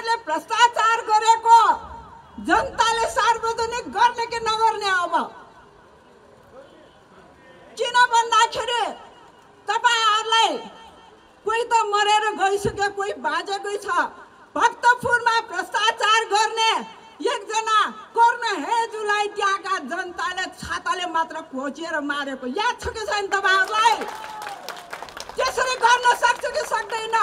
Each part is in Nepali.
सरकारले भ्रष्टाचार गरेको जनताले सार्वजनिक गर्ने कि नगर्ने अब? किन भन्दाखेरि तपाईँहरूलाई कोही त मरेर गइसक्यो कोही बाँझेकै छ। भक्तपुरमा भ्रष्टाचार गर्ने एकजना कर्ण हेजुलाई त्यहाँका जनताले छाताले मात्र खोजिएर मारेको। याद छ कि छैन तपाईँहरूलाई? त्यसरी गर्न सक्छ कि सक्दैन?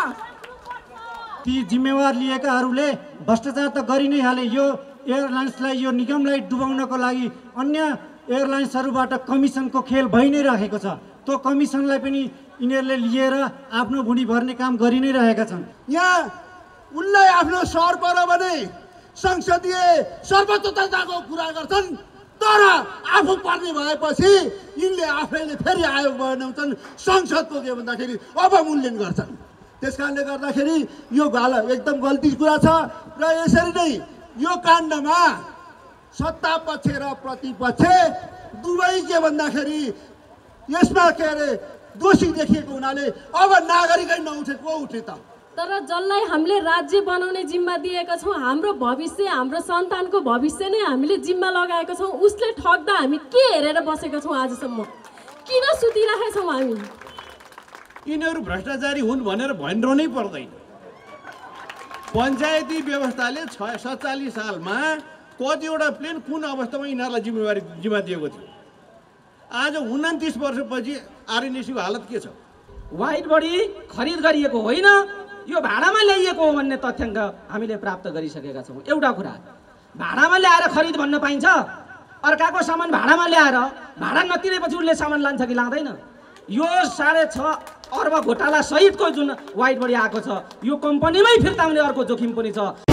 ती जिम्मेवार लिएकाहरूले भ्रष्टाचार त गरि नै हाले। यो एयरलाइन्सलाई यो निगमलाई डुबाउनको लागि अन्य एयरलाइन्सहरूबाट कमिसनको खेल भइ नै रहेको छ। त्यो कमिसनलाई पनि यिनीहरूले लिएर आफ्नो भुँडी भर्ने काम गरि नै रहेका छन्। यहाँ उनलाई आफ्नो सर पऱ्यो भने संसदीय सर्वोच्चताको कुरा गर्छन् तर आफू पर्ने भएपछि यिनले आफैले फेरि आयोग बनाउँछन् संसदको के भन्दाखेरि अवमूल्यन गर्छन्। त्यस कारणले गर्दाखेरि यो गाल एकदम गल्ती कुरा छ र यसरी नै यो काण्डमा सत्ता पक्ष र प्रतिपक्ष दुवै के भन्दाखेरि यसमा के अरे दोषी देखिएको हुनाले अब नागरिकै नउठेको उठे त। तर जसलाई हामीले राज्य बनाउने जिम्मा दिएका छौँ हाम्रो भविष्य हाम्रो सन्तानको भविष्य नै हामीले जिम्मा लगाएका छौँ उसले ठग्दा हामी के हेरेर बसेका छौँ आजसम्म? किन सुतिरहेका छौँ हामी? यिनीहरू भ्रष्टाचारी हुन् भनेर भनिरहनै पर्दैन। पञ्चायती व्यवस्थाले छ सत्तालिस सालमा कतिवटा प्लेन कुन अवस्थामा यिनीहरूलाई जिम्मेवारी जिम्मा दिएको थियो? आज उन्तिस वर्षपछि आरएनएसीको हालत के छ? वाइट बडी खरिद गरिएको होइन यो भाडामा ल्याइएको हो भन्ने तथ्याङ्क हामीले प्राप्त गरिसकेका छौँ। एउटा कुरा भाडामा ल्याएर खरिद भन्न पाइन्छ। अर्काको सामान भाडामा ल्याएर भाडा नतिरेपछि उसले सामान लान्छ कि लाँदैन? यो साढे छ अर्ब घोटाला सहितको जुन वाइट बडी आएको छ यो कम्पनीमै फिर्ता हुने अर्को जोखिम पनि छ।